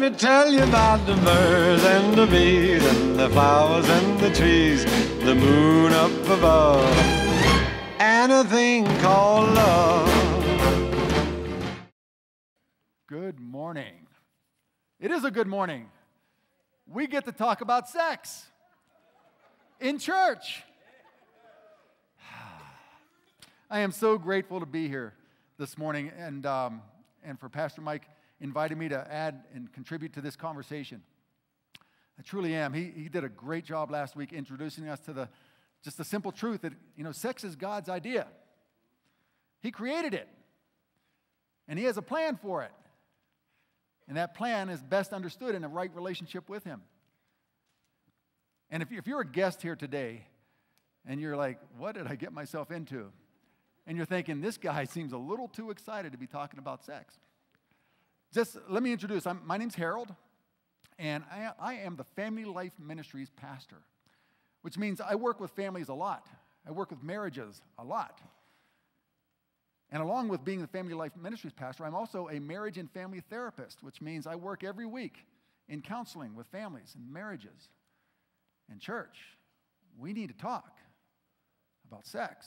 me tell you about the birds and the bees and the flowers and the trees, the moon up above, and a thing called love. Good morning. It is a good morning. We get to talk about sex in church. I am so grateful to be here this morning and, um, and for Pastor Mike inviting me to add and contribute to this conversation. I truly am. He, he did a great job last week introducing us to the just the simple truth that you know sex is God's idea. He created it. And he has a plan for it. And that plan is best understood in a right relationship with him. And if you're a guest here today and you're like, what did I get myself into? And you're thinking, this guy seems a little too excited to be talking about sex. Just let me introduce. I'm, my name's Harold, and I, I am the Family Life Ministries pastor, which means I work with families a lot. I work with marriages a lot. And along with being the Family Life Ministries pastor, I'm also a marriage and family therapist, which means I work every week in counseling with families and marriages and church. We need to talk about sex.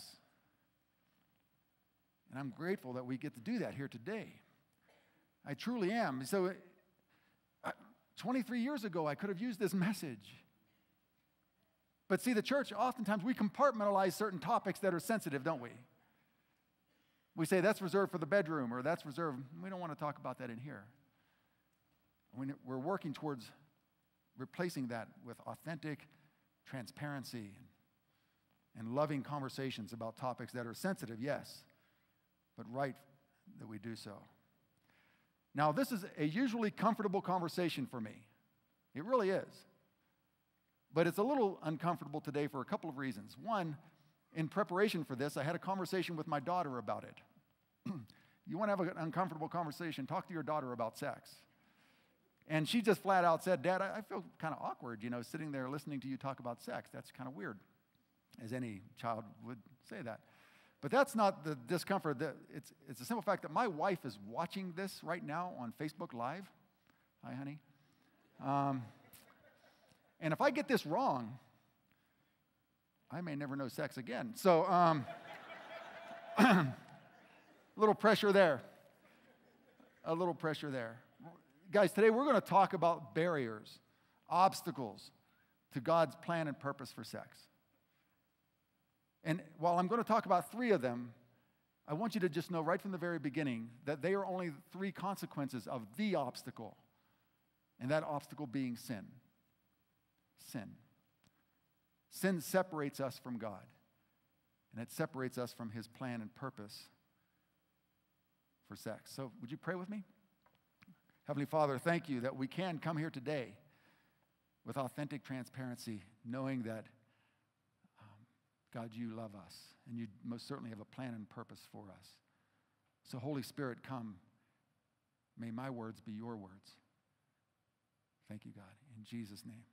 And I'm grateful that we get to do that here today. I truly am. So, uh, 23 years ago, I could have used this message. But see, the church, oftentimes we compartmentalize certain topics that are sensitive, don't we? We say that's reserved for the bedroom or that's reserved. We don't want to talk about that in here. We're working towards replacing that with authentic transparency and loving conversations about topics that are sensitive, yes, but right that we do so. Now, this is a usually comfortable conversation for me. It really is. But it's a little uncomfortable today for a couple of reasons. One, in preparation for this, I had a conversation with my daughter about it. you want to have an uncomfortable conversation, talk to your daughter about sex. And she just flat out said, Dad, I feel kind of awkward, you know, sitting there listening to you talk about sex. That's kind of weird, as any child would say that. But that's not the discomfort. It's, it's a simple fact that my wife is watching this right now on Facebook Live. Hi, honey. Um, and if I get this wrong, I may never know sex again. So, um, a little pressure there. A little pressure there. Guys, today we're going to talk about barriers, obstacles to God's plan and purpose for sex. And while I'm going to talk about three of them, I want you to just know right from the very beginning that they are only three consequences of the obstacle, and that obstacle being sin. Sin. Sin separates us from God, and it separates us from His plan and purpose for sex. So, would you pray with me? Heavenly Father, thank you that we can come here today with authentic transparency, knowing that God, you love us, and you most certainly have a plan and purpose for us. So, Holy Spirit, come. May my words be your words. Thank you, God. In Jesus' name,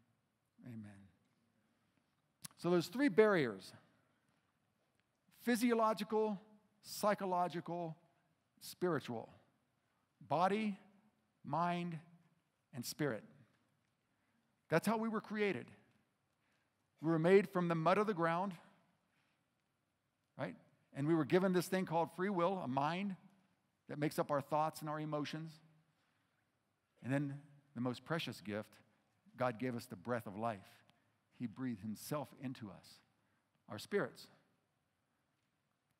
amen. So, there's three barriers physiological, psychological, spiritual body, mind, and spirit. That's how we were created. We were made from the mud of the ground right? And we were given this thing called free will, a mind that makes up our thoughts and our emotions. And then the most precious gift, God gave us the breath of life. He breathed Himself into us, our spirits.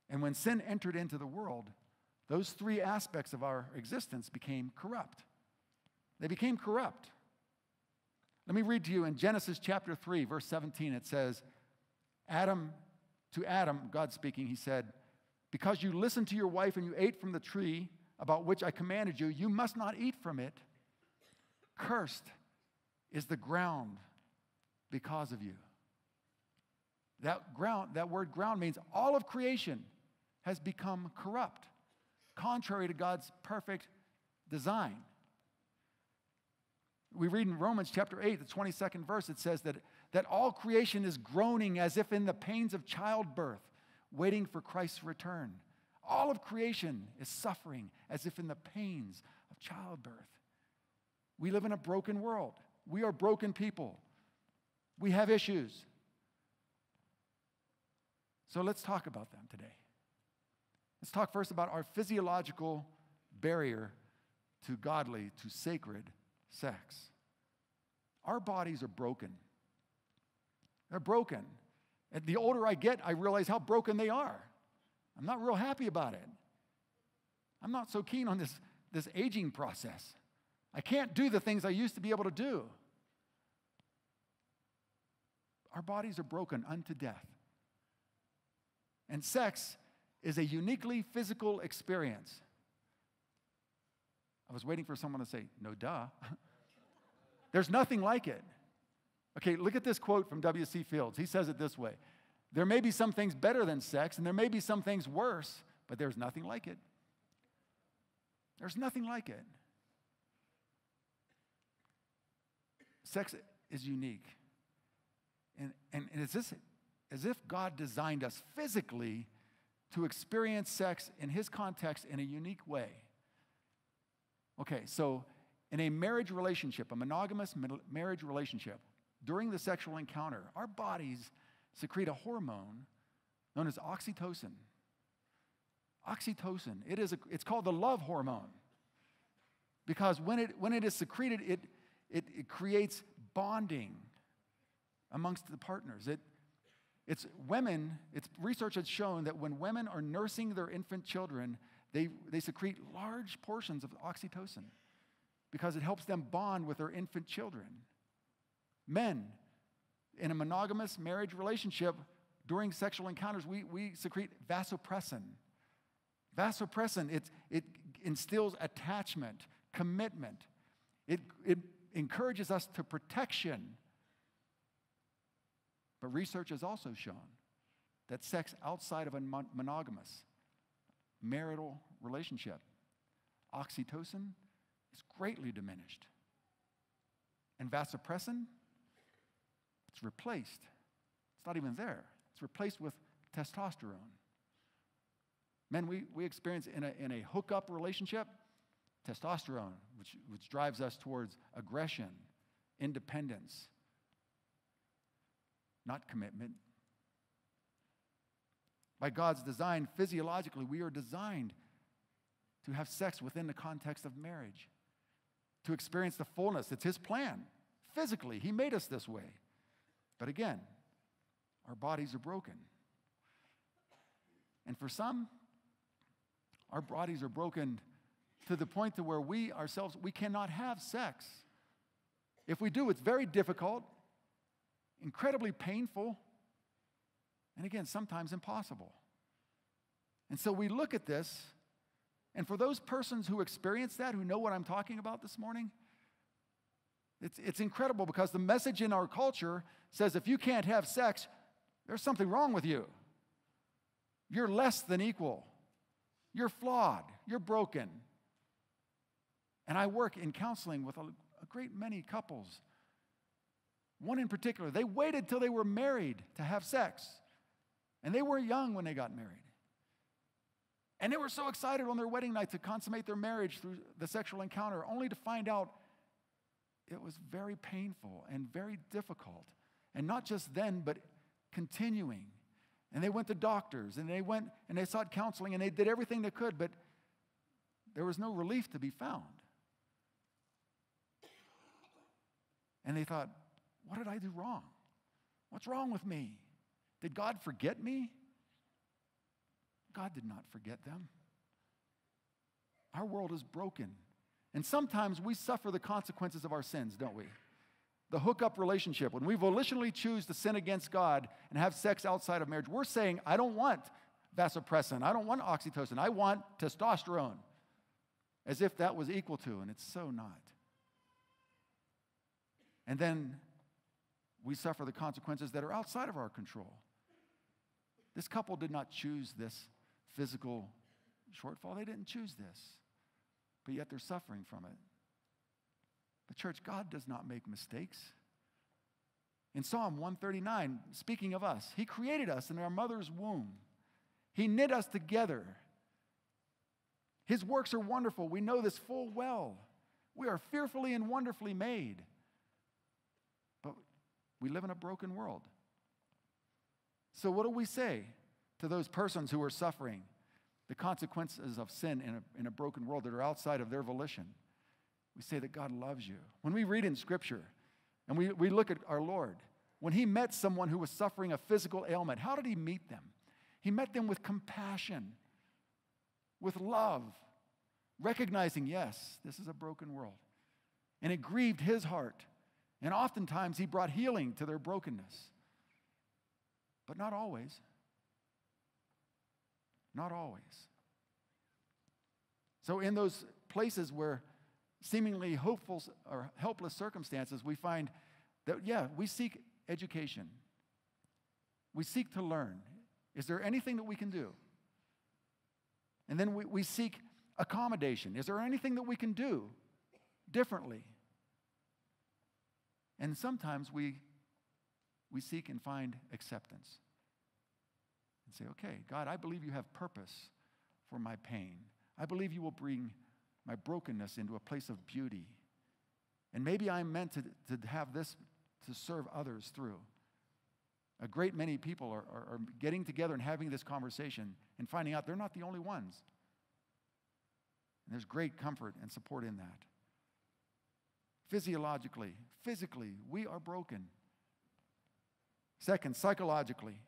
And when sin entered into the world, those three aspects of our existence became corrupt. They became corrupt. Let me read to you in Genesis chapter 3, verse 17. It says, Adam to Adam, God speaking, he said, Because you listened to your wife and you ate from the tree about which I commanded you, you must not eat from it. Cursed is the ground because of you. That ground, that word ground means all of creation has become corrupt, contrary to God's perfect design. We read in Romans chapter 8, the 22nd verse, it says that that all creation is groaning as if in the pains of childbirth, waiting for Christ's return. All of creation is suffering as if in the pains of childbirth, We live in a broken world. We are broken people. We have issues. So let's talk about them today. Let's talk first about our physiological barrier to godly, to sacred sex. Our bodies are broken. They're broken. And the older I get, I realize how broken they are. I'm not real happy about it. I'm not so keen on this, this aging process. I can't do the things I used to be able to do. Our bodies are broken unto death. And sex is a uniquely physical experience. I was waiting for someone to say, no, duh. There's nothing like it. Okay, look at this quote from W.C. Fields. He says it this way There may be some things better than sex, and there may be some things worse, but there's nothing like it. There's nothing like it. Sex is unique. And, and, and it's this, as if God designed us physically to experience sex in His context in a unique way. Okay, so in a marriage relationship, a monogamous marriage relationship, during the sexual encounter, our bodies secrete a hormone known as oxytocin. Oxytocin, it is a, it's called the love hormone because when it, when it is secreted, it, it, it creates bonding amongst the partners. It, it's women, it's research has shown that when women are nursing their infant children, they, they secrete large portions of oxytocin because it helps them bond with their infant children. Men, in a monogamous marriage relationship, during sexual encounters, we, we secrete vasopressin. Vasopressin, it, it instills attachment, commitment. It, it encourages us to protection. But research has also shown that sex outside of a monogamous marital relationship, oxytocin, is greatly diminished. And vasopressin, it's replaced. It's not even there. It's replaced with testosterone. Men, we, we experience in a, in a hookup relationship testosterone, which, which drives us towards aggression, independence, not commitment. By God's design, physiologically, we are designed to have sex within the context of marriage, to experience the fullness. It's His plan. Physically, He made us this way. But again, our bodies are broken. And for some, our bodies are broken to the point to where we ourselves we cannot have sex. If we do, it's very difficult, incredibly painful, and again, sometimes impossible. And so we look at this, and for those persons who experience that, who know what I'm talking about this morning, it's, it's incredible because the message in our culture says if you can't have sex, there's something wrong with you. You're less than equal. You're flawed. You're broken. And I work in counseling with a, a great many couples. One in particular, they waited till they were married to have sex. And they were young when they got married. And they were so excited on their wedding night to consummate their marriage through the sexual encounter, only to find out it was very painful and very difficult. And not just then, but continuing. And they went to doctors and they went and they sought counseling and they did everything they could, but there was no relief to be found. And they thought, what did I do wrong? What's wrong with me? Did God forget me? God did not forget them. Our world is broken. And sometimes we suffer the consequences of our sins, don't we? The hookup relationship, when we volitionally choose to sin against God and have sex outside of marriage, we're saying, I don't want vasopressin, I don't want oxytocin, I want testosterone, as if that was equal to, and it's so not. And then we suffer the consequences that are outside of our control. This couple did not choose this physical shortfall, they didn't choose this but yet they're suffering from it. The church, God does not make mistakes. In Psalm 139, speaking of us, He created us in our mother's womb. He knit us together. His works are wonderful. We know this full well. We are fearfully and wonderfully made. But we live in a broken world. So, what do we say to those persons who are suffering the consequences of sin in a, in a broken world that are outside of their volition? We say that God loves you. When we read in Scripture and we, we look at our Lord, when He met someone who was suffering a physical ailment, how did He meet them? He met them with compassion, with love, recognizing, yes, this is a broken world. And it grieved His heart. And oftentimes He brought healing to their brokenness. But not always. Not always. So, in those places where seemingly hopeful or helpless circumstances, we find that, yeah, we seek education. We seek to learn. Is there anything that we can do? And then we, we seek accommodation. Is there anything that we can do differently? And sometimes we, we seek and find acceptance and say, okay, God, I believe you have purpose for my pain. I believe you will bring my brokenness into a place of beauty. And maybe I'm meant to, to have this to serve others through. A great many people are, are, are getting together and having this conversation and finding out they're not the only ones. And there's great comfort and support in that. Physiologically, physically, we are broken. Second, psychologically,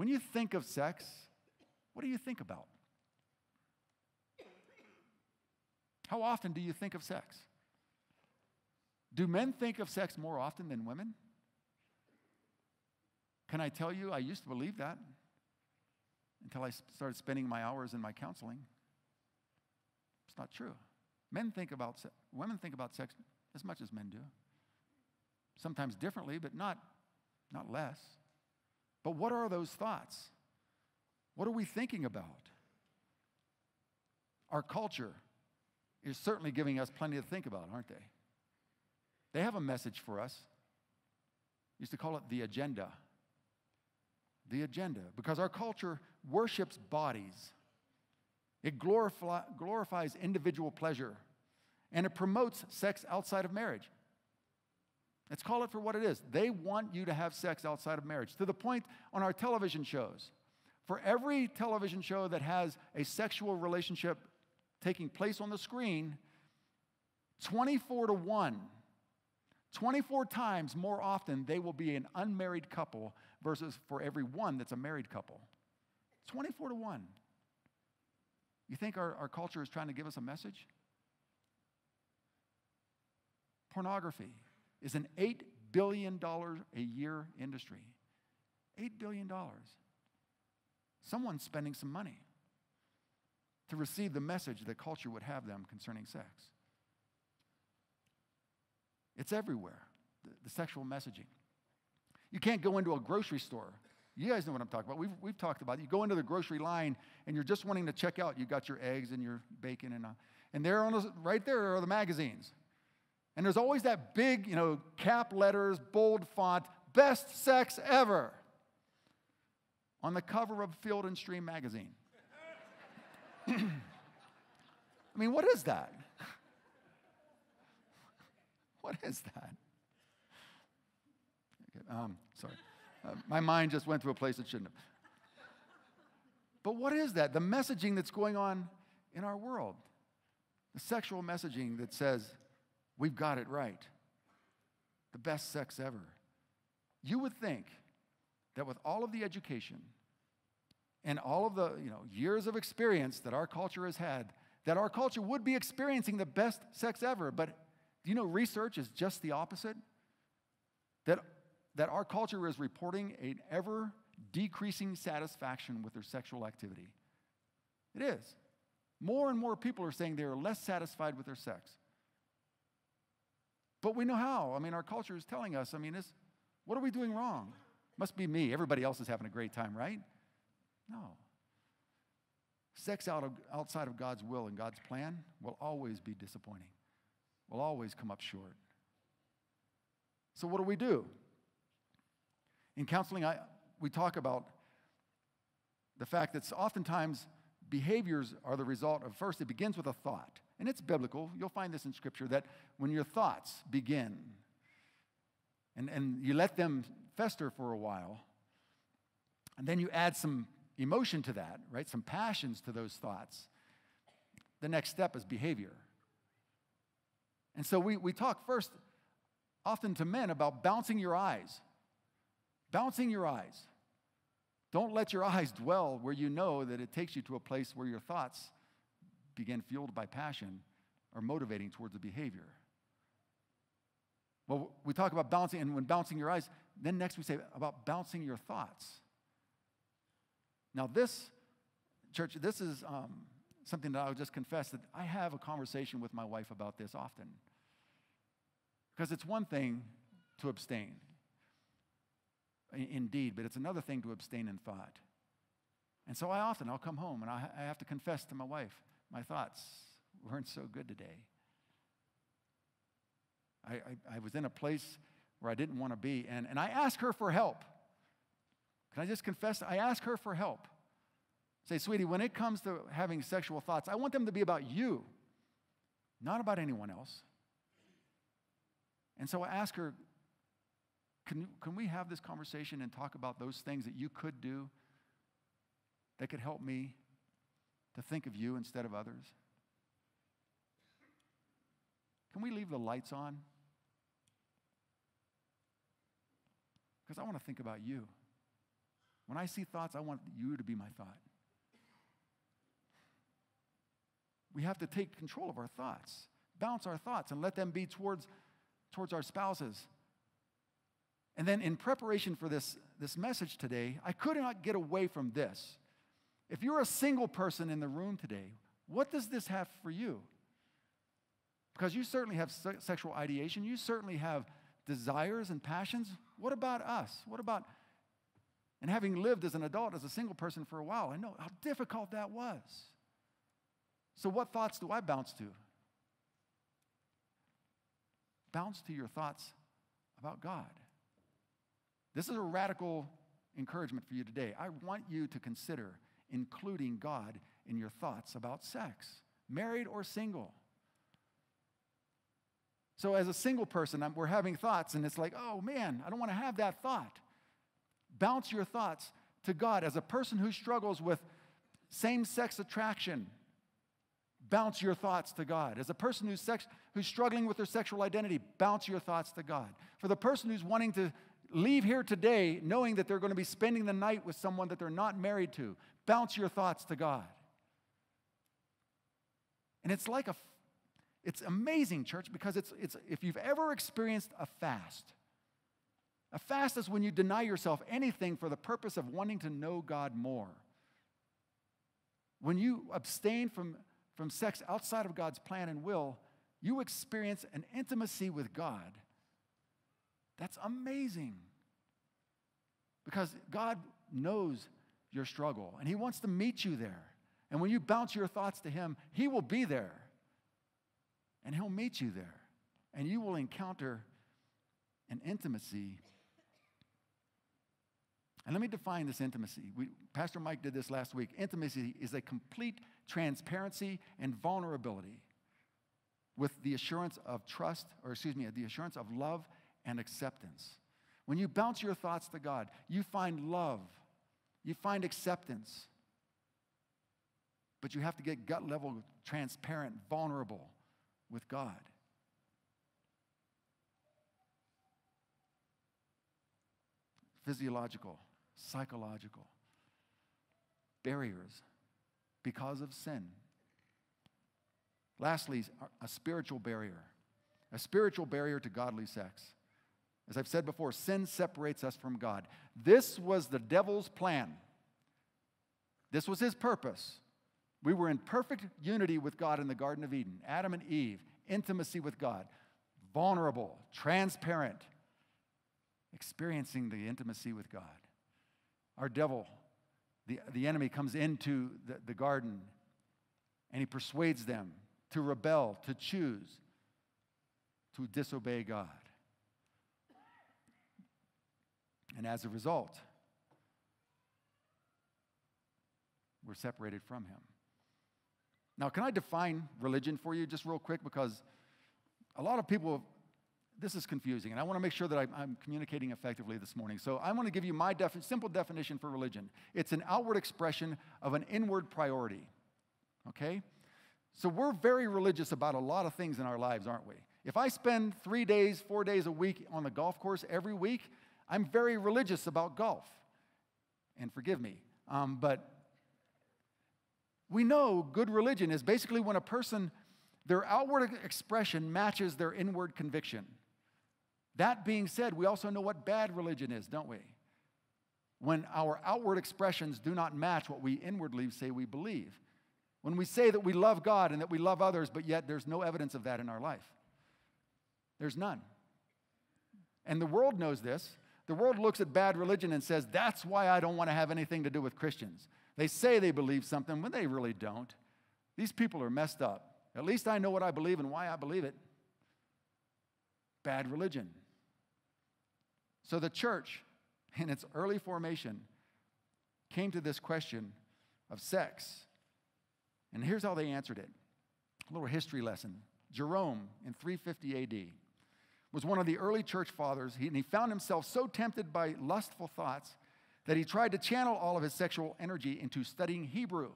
when you think of sex, what do you think about? How often do you think of sex? Do men think of sex more often than women? Can I tell you, I used to believe that until I started spending my hours in my counseling. It's not true. Men think about se- women think about sex as much as men do. Sometimes differently, but not, not less. But what are those thoughts? What are we thinking about? Our culture is certainly giving us plenty to think about, aren't they? They have a message for us. used to call it the agenda. The agenda, because our culture worships bodies. It glorifies individual pleasure and it promotes sex outside of marriage. Let's call it for what it is. They want you to have sex outside of marriage to the point on our television shows. For every television show that has a sexual relationship taking place on the screen, 24 to 1, 24 times more often they will be an unmarried couple versus for every one that's a married couple. 24 to 1. You think our, our culture is trying to give us a message? Pornography is an $8 billion a year industry. $8 billion. Someone's spending some money to receive the message that culture would have them concerning sex. It's everywhere, the, the, sexual messaging. You can't go into a grocery store. You guys know what I'm talking about. We've, we've talked about it. You go into the grocery line and you're just wanting to check out. You got your eggs and your bacon, and, uh, and there on right there are the magazines. And there's always that big, you know, cap letters, bold font, best sex ever on the cover of Field and Stream magazine. I mean, what is that? What is that? Um, sorry. Uh, my mind just went to a place it shouldn't have. But what is that? The messaging that's going on in our world. The sexual messaging that says, we've got it right. The best sex ever. You would think that with all of the education and all of the you know, years of experience that our culture has had, that our culture would be experiencing the best sex ever. But do you know research is just the opposite? That, that our culture is reporting an ever decreasing satisfaction with their sexual activity. It is. More and more people are saying they are less satisfied with their sex. But we know how. I mean, our culture is telling us, I mean, this, what are we doing wrong? Must be me. Everybody else is having a great time, right? No. Sex out of, outside of God's will and God's plan will always be disappointing, will always come up short. So, what do we do? In counseling, I, we talk about the fact that oftentimes behaviors are the result of first, it begins with a thought. And it's biblical. You'll find this in Scripture that when your thoughts begin and, and you let them fester for a while, and then you add some emotion to that, right? Some passions to those thoughts. The next step is behavior. And so we, we talk first often to men about bouncing your eyes. Bouncing your eyes. Don't let your eyes dwell where you know that it takes you to a place where your thoughts begin fueled by passion are motivating towards the behavior. Well, we talk about bouncing, and when bouncing your eyes, then next we say about bouncing your thoughts. Now, this, church, this is um, something that I'll just confess that I have a conversation with my wife about this often. Because it's one thing to abstain, indeed, but it's another thing to abstain in thought. And so I often, I'll come home and I have to confess to my wife, my thoughts weren't so good today. I, I, I was in a place where I didn't want to be, and, and I ask her for help. Can I just confess? I ask her for help. Say, sweetie, when it comes to having sexual thoughts, I want them to be about you, not about anyone else. And so I ask her, can, can we have this conversation and talk about those things that you could do that could help me to think of you instead of others? Can we leave the lights on? Because I want to think about you. When I see thoughts, I want you to be my thought. We have to take control of our thoughts, bounce our thoughts, and let them be towards, towards our spouses. And then, in preparation for this, this message today, I could not get away from this. If you're a single person in the room today, what does this have for you? Because you certainly have se- sexual ideation, you certainly have desires and passions. What about us? What about, and having lived as an adult, as a single person for a while, I know how difficult that was. So, what thoughts do I bounce to? Bounce to your thoughts about God. This is a radical encouragement for you today. I want you to consider including God in your thoughts about sex, married or single. So, as a single person, I'm, we're having thoughts, and it's like, oh man, I don't want to have that thought. Bounce your thoughts to God. As a person who struggles with same sex attraction, bounce your thoughts to God. As a person who's, sex, who's struggling with their sexual identity, bounce your thoughts to God. For the person who's wanting to leave here today knowing that they're going to be spending the night with someone that they're not married to, bounce your thoughts to God. And it's like a, it's amazing, church, because it's, it's, if you've ever experienced a fast, a fast is when you deny yourself anything for the purpose of wanting to know God more. When you abstain from from sex outside of God's plan and will, you experience an intimacy with God. That's amazing. Because God knows your struggle and He wants to meet you there. And when you bounce your thoughts to Him, He will be there and He'll meet you there. And you will encounter an intimacy. And let me define this intimacy. We, Pastor Mike did this last week. Intimacy is a complete transparency, and vulnerability with the assurance of trust, or excuse me, the assurance of love and acceptance. When you bounce your thoughts to God, you find love, you find acceptance. But you have to get gut level, transparent, vulnerable with God. Physiological, psychological barriers because of sin. Lastly, a spiritual barrier, a spiritual barrier to godly sex. As I've said before, sin separates us from God. This was the devil's plan. This was his purpose. We were in perfect unity with God in the Garden of Eden. Adam and Eve, intimacy with God, vulnerable, transparent, experiencing the intimacy with God. Our devil the, the enemy comes into the, the garden and he persuades them to rebel, to choose, to disobey God. And as a result, we're separated from him. Now, can I define religion for you just real quick? Because a lot of people, this is confusing, and I want to make sure that I, am communicating effectively this morning. So I want to give you my simple definition for religion it's an outward expression of an inward priority. Okay? So we're very religious about a lot of things in our lives, aren't we? If I spend three days, four days a week on the golf course every week, I'm very religious about golf. And forgive me, um, but we know good religion is basically when a person, their outward expression matches their inward conviction. That being said, we also know what bad religion is, don't we? When our outward expressions do not match what we inwardly say we believe. When we say that we love God and that we love others, but yet there's no evidence of that in our life. There's none. And the world knows this. The world looks at bad religion and says, that's why I don't want to have anything to do with Christians. They say they believe something when they really don't. These people are messed up. At least I know what I believe and why I believe it. Bad religion. So the church, in its early formation, came to this question of sex. And here's how they answered it a little history lesson. Jerome in 350 AD was one of the early church fathers, and he found himself so tempted by lustful thoughts that he tried to channel all of his sexual energy into studying Hebrew.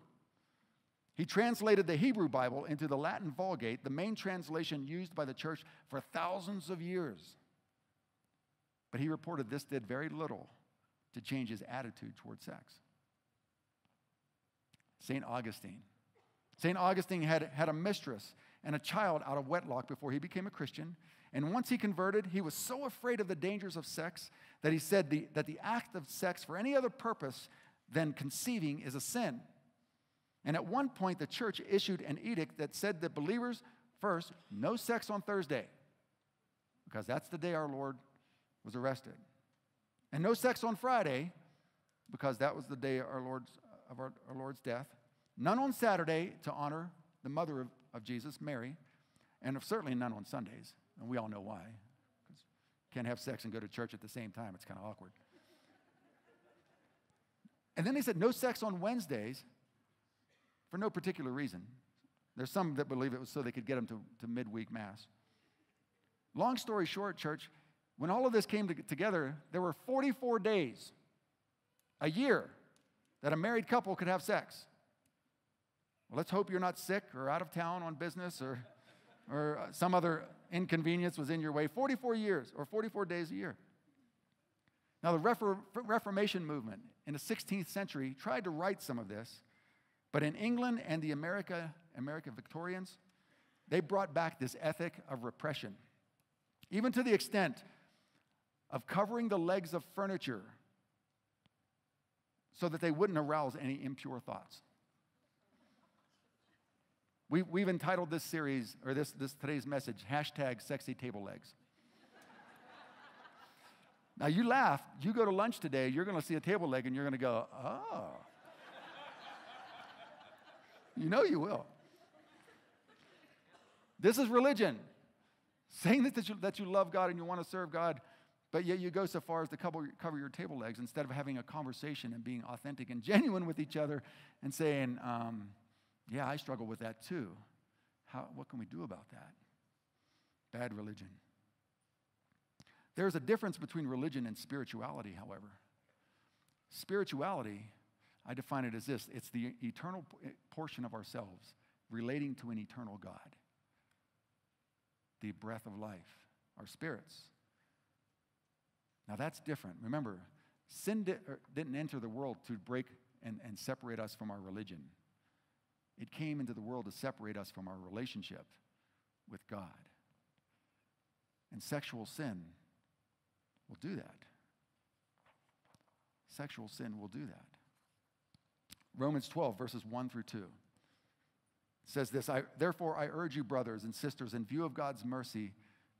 He translated the Hebrew Bible into the Latin Vulgate, the main translation used by the church for thousands of years. But he reported this did very little to change his attitude toward sex. St. Augustine. St. Augustine had, had a mistress and a child out of wedlock before he became a Christian. And once he converted, he was so afraid of the dangers of sex that he said the, that the act of sex for any other purpose than conceiving is a sin. And at one point, the church issued an edict that said that believers, first, no sex on Thursday, because that's the day our Lord was arrested. And no sex on Friday, because that was the day our Lord's, of our, our Lord's death. None on Saturday to honor the mother of, of Jesus, Mary, and certainly none on Sundays. And we all know why. Because can't have sex and go to church at the same time. It's kind of awkward. And then they said no sex on Wednesdays for no particular reason. There's some that believe it was so they could get them to, to midweek mass. Long story short, church, when all of this came to, together, there were 44 days, a year, that a married couple could have sex. Well, let's hope you're not sick or out of town on business or, or uh, some other inconvenience was in your way 44 years or 44 days a year. Now, the Reformation movement in the 16th century tried to right some of this, but in England and the America, American Victorians, they brought back this ethic of repression, even to the extent of covering the legs of furniture so that they wouldn't arouse any impure thoughts. We, we've entitled this series, or this, this today's message, hashtag sexy table legs. now you laugh, you go to lunch today, you're going to see a table leg and you're going to go, oh. you know you will. This is religion. Saying that, that, you, that you love God and you want to serve God, but yet you go so far as to cover, cover your table legs instead of having a conversation and being authentic and genuine with each other and saying, um, yeah, I struggle with that too. How, what can we do about that? Bad religion. There's a difference between religion and spirituality, however. Spirituality, I define it as this it's the eternal portion of ourselves relating to an eternal God, the breath of life, our spirits. Now that's different. Remember, sin di- er, didn't enter the world to break and, and separate us from our religion. It came into the world to separate us from our relationship with God. And sexual sin will do that. Sexual sin will do that. Romans 12, verses 1 through 2 says this I, Therefore, I urge you, brothers and sisters, in view of God's mercy,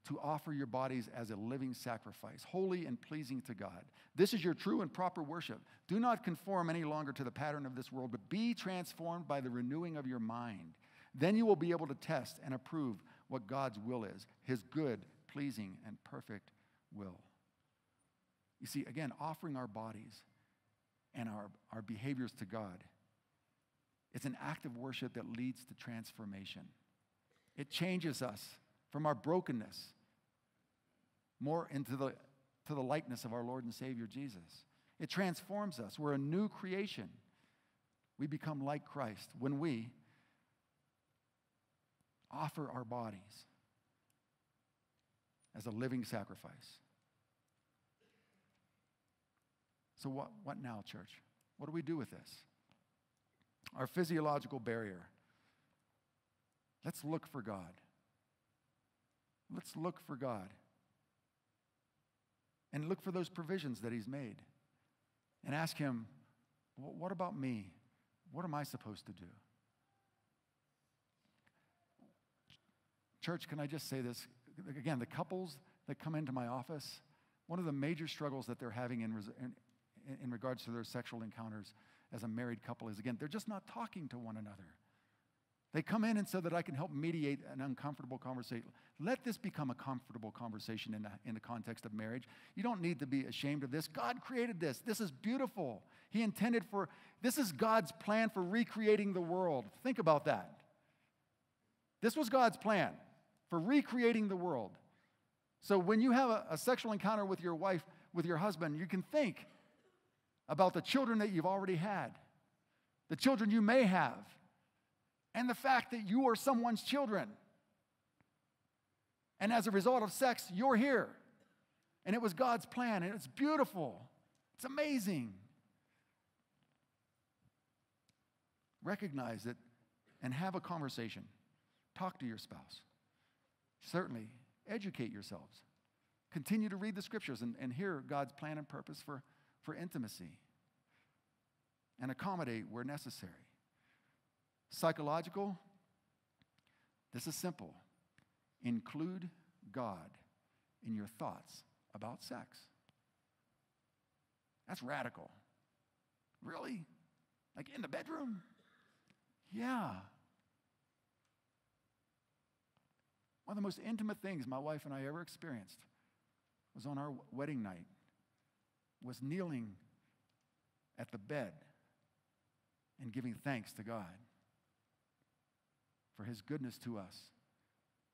to offer your bodies as a living sacrifice, holy and pleasing to God. This is your true and proper worship. Do not conform any longer to the pattern of this world, but be transformed by the renewing of your mind. Then you will be able to test and approve what God's will is, his good, pleasing, and perfect will. You see, again, offering our bodies and our, our behaviors to God It's an act of worship that leads to transformation. It changes us from our brokenness more into the, to the likeness of our Lord and Savior Jesus. It transforms us. We're a new creation. We become like Christ when we offer our bodies as a living sacrifice. So, what, what now, church? What do we do with this? Our physiological barrier. Let's look for God. Let's look for God. And look for those provisions that He's made. And ask Him, what about me? What am I supposed to do? Church, can I just say this? Again, the couples that come into my office, one of the major struggles that they're having in, in, in regards to their sexual encounters as a married couple is again, they're just not talking to one another. They come in and so that I can help mediate an uncomfortable conversation. Let this become a comfortable conversation in the, in the context of marriage. You don't need to be ashamed of this. God created this. This is beautiful. He intended for, this is God's plan for recreating the world. Think about that. This was God's plan for recreating the world. So when you have a, a sexual encounter with your wife, with your husband, you can think about the children that you've already had, the children you may have and the fact that you are someone's children. And as a result of sex, you're here. And it was God's plan, and it's beautiful. It's amazing. Recognize it and have a conversation. Talk to your spouse. Certainly, educate yourselves. Continue to read the scriptures and, and hear God's plan and purpose for, for intimacy and accommodate where necessary. Psychological, this is simple. Include God in your thoughts about sex. That's radical. Really? Like in the bedroom? Yeah. One of the most intimate things my wife and I ever experienced was on our wedding night, was kneeling at the bed and giving thanks to God for his goodness to us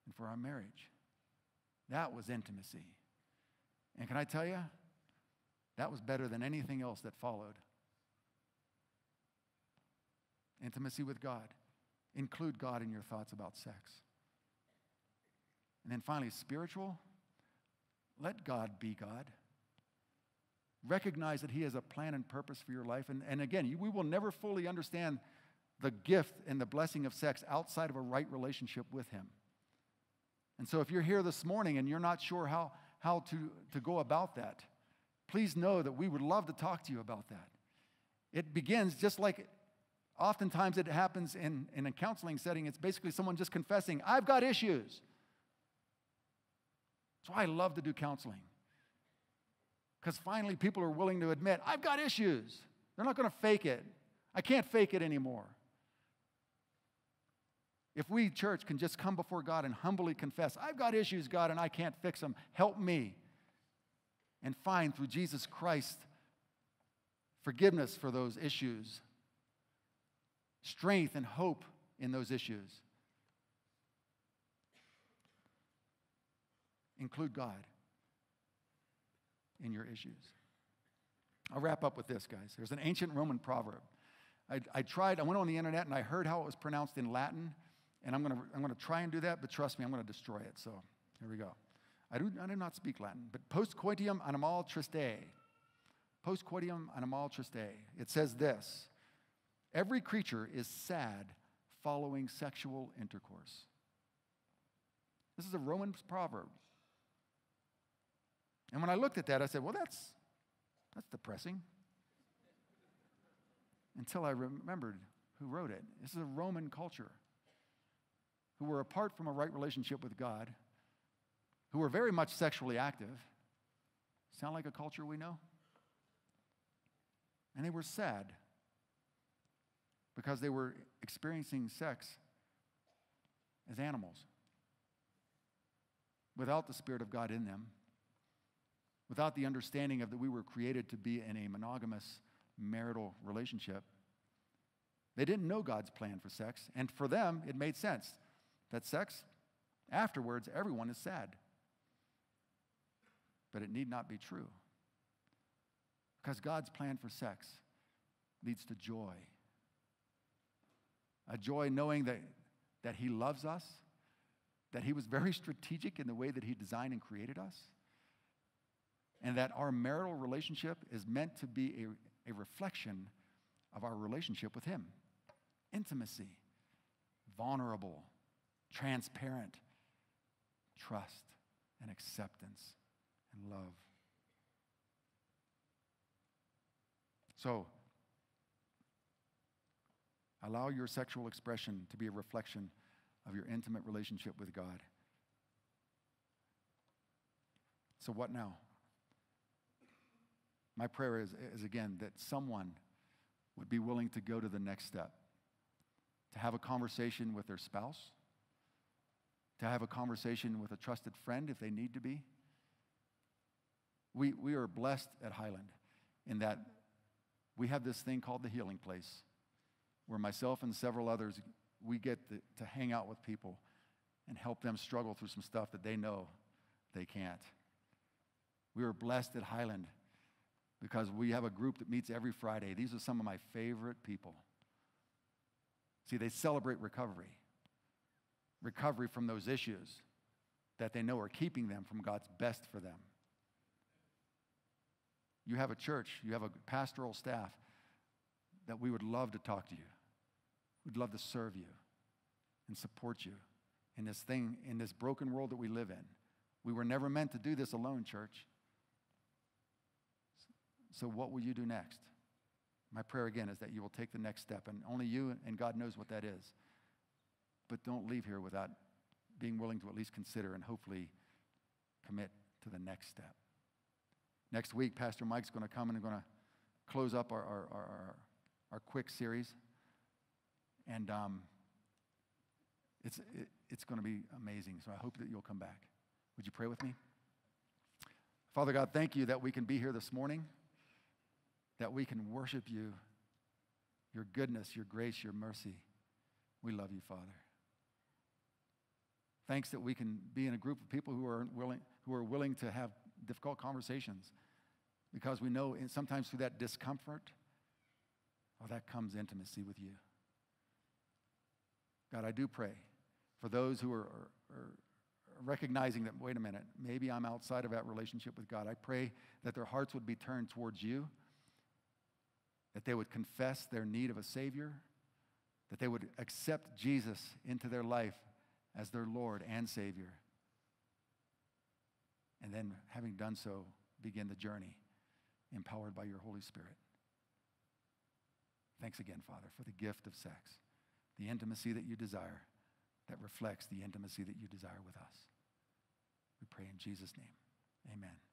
and for our marriage. That was intimacy. And can I tell you, that was better than anything else that followed. Intimacy with God. Include God in your thoughts about sex. And then finally, spiritual. Let God be God. Recognize that He has a plan and purpose for your life. And, and again, you, we will never fully understand the gift and the blessing of sex outside of a right relationship with Him. And so, if you're here this morning and you're not sure how, how to, to go about that, please know that we would love to talk to you about that. It begins just like oftentimes it happens in, in a counseling setting, it's basically someone just confessing, I've got issues. That's why I love to do counseling. Because finally, people are willing to admit, I've got issues. They're not going to fake it. I can't fake it anymore. If we, church, can just come before God and humbly confess, I've got issues, God, and I can't fix them, help me. And find through Jesus Christ forgiveness for those issues, strength and hope in those issues. Include God in your issues. I'll wrap up with this, guys. There's an ancient Roman proverb. I, I tried, I went on the internet and I heard how it was pronounced in Latin. And I'm going to I'm going to try and do that, but trust me, I'm going to destroy it. So here we go. I do, I do not speak Latin, but post coitum animal triste. Post coitum animal triste. It says this Every creature is sad following sexual intercourse. This is a Roman proverb. And when I looked at that, I said, well, that's, that's depressing. Until I remembered who wrote it. This is a Roman culture who were apart from a right relationship with God, who were very much sexually active. Sound like a culture we know? And they were sad because they were experiencing sex as animals without the Spirit of God in them, without the understanding of that we were created to be in a monogamous marital relationship. They didn't know God's plan for sex, and for them, it made sense that sex, afterwards, everyone is sad. But it need not be true. Because God's plan for sex leads to joy. A joy knowing that, that He loves us, that He was very strategic in the way that He designed and created us, and that our marital relationship is meant to be a, a reflection of our relationship with Him intimacy, vulnerable, transparent, trust, and acceptance and love. So, allow your sexual expression to be a reflection of your intimate relationship with God. So, what now? My prayer is, is again that someone would be willing to go to the next step to have a conversation with their spouse, to have a conversation with a trusted friend if they need to be. We, we are blessed at Highland in that we have this thing called the healing place where myself and several others, we get to, to hang out with people and help them struggle through some stuff that they know they can't. We are blessed at Highland because we have a group that meets every Friday. These are some of my favorite people. See, they celebrate recovery, recovery from those issues that they know are keeping them from God's best for them. You have a church, you have a pastoral staff that we would love to talk to you. We'd love to serve you and support you in this thing, in this broken world that we live in. We were never meant to do this alone, church. So, what will you do next? My prayer again is that you will take the next step, and only you and God knows what that is. But don't leave here without being willing to at least consider and hopefully commit to the next step. Next week, Pastor Mike's going to come and going to close up our, our, our, our, quick series. And um, it's, it, it's going to be amazing. So I hope that you'll come back. Would you pray with me? Father God, thank you that we can be here this morning that we can worship you, your goodness, your grace, your mercy. We love you, Father. Thanks that we can be in a group of people who are willing, who are willing to have difficult conversations because we know sometimes through that discomfort, oh, that comes intimacy with you. God, I do pray for those who are, are, are recognizing that, wait a minute, maybe I'm outside of that relationship with God. I pray that their hearts would be turned towards you that they would confess their need of a Savior, that they would accept Jesus into their life as their Lord and Savior. And then, having done so, begin the journey empowered by your Holy Spirit. Thanks again, Father, for the gift of sex, the intimacy that you desire that reflects the intimacy that you desire with us. We pray in Jesus' name. Amen.